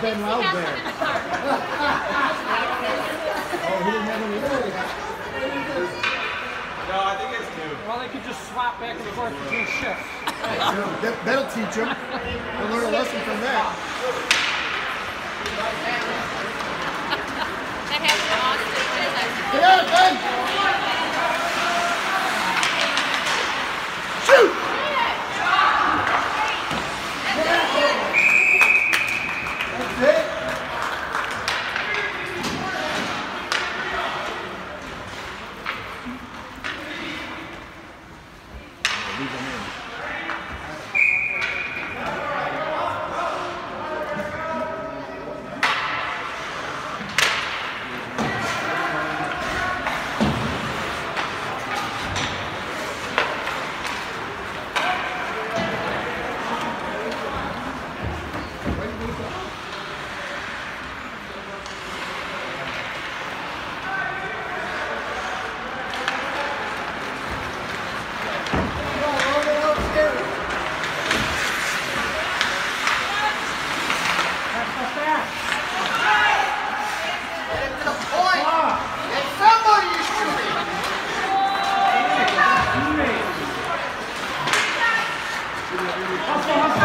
Ben Loud there. oh, he didn't have any No, I think it's two. Well, they could just swap back and forth between shifts. that, That'll teach him. He'll learn a lesson from that. That has to Austin. Get out, Ben! leave them in. Hustle, hustle.